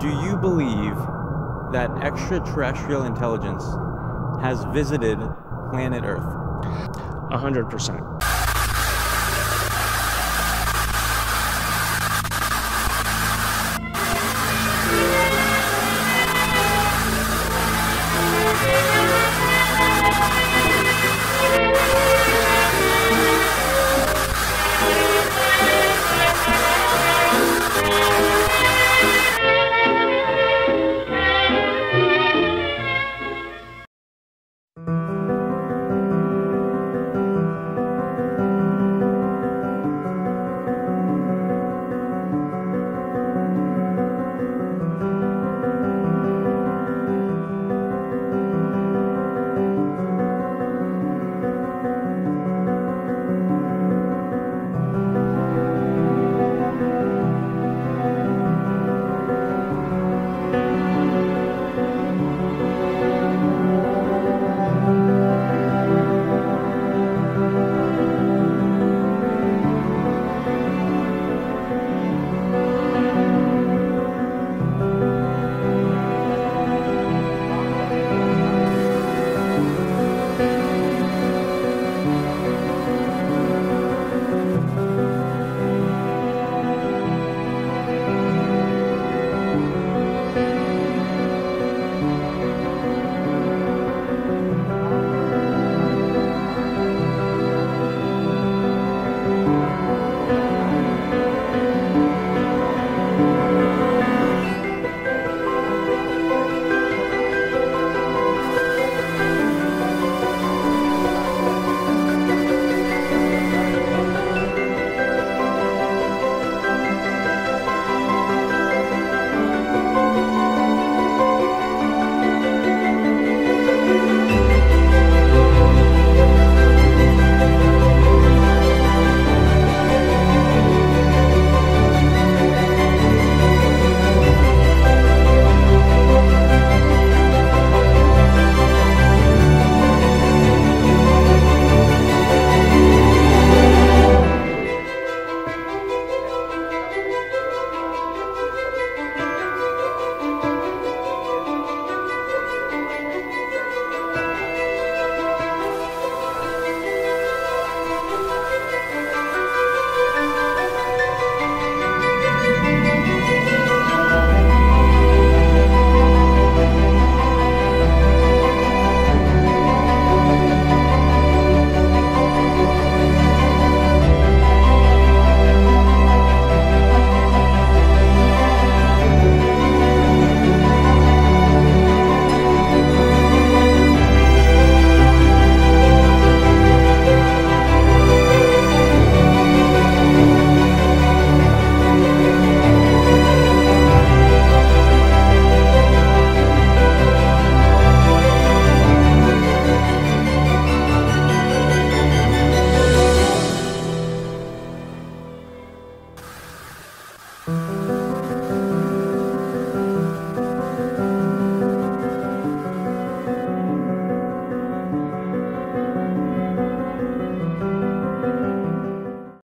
Do you believe that extraterrestrial intelligence has visited planet Earth? A hundred percent.